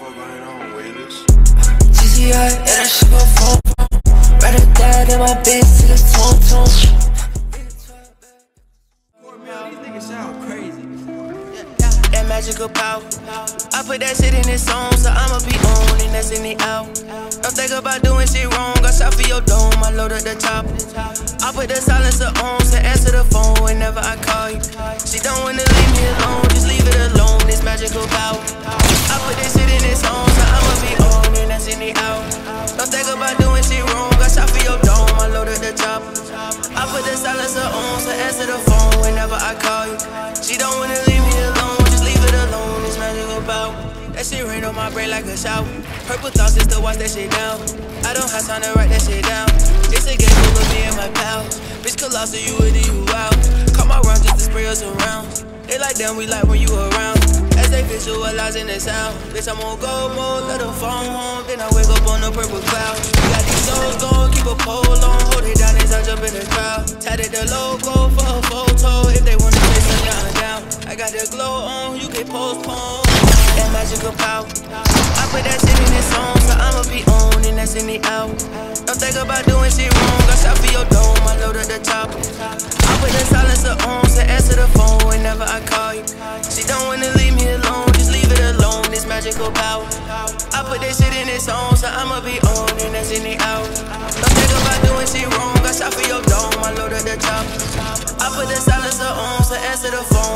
Motherfucker ain't on waiters. GCI, yeah, that shit go phone. Rather die than my bitch to the tone tone. That magical power. I put that shit in this song, so I'ma be on and that's in the out. Don't think about doing shit wrong. I shot for your dome, I load up the top. I put the silencer on, so answer the phone whenever I call you. She don't wanna leave me alone, rain on my brain like a shower. Purple thoughts just to watch that shit down. I don't have time to write that shit down. It's a game full of me and my pals. Bitch, colossal, you with it, you out. Come around just to spray us around. They like them, we like when you around. As they visualizing the sound. Bitch, I'm on go mode, let them phone home. Then I wake up on the purple cloud. Got these souls going, keep a pole on. Hold it down as I jump in the crowd. Tatted the logo you can postpone. That magical power. I put that shit in this song, so I'ma be on and that's in the out. Don't think about doing shit wrong. I shot for your dome, I load up the top. I put the silencer on, so answer the phone whenever I call you. She don't wanna leave me alone, just leave it alone. This magical power. I put that shit in this song, so I'ma be on and that's in the out. Don't think about doing shit wrong. I shot for your dome, I load up the top. I put the silencer on, so answer the phone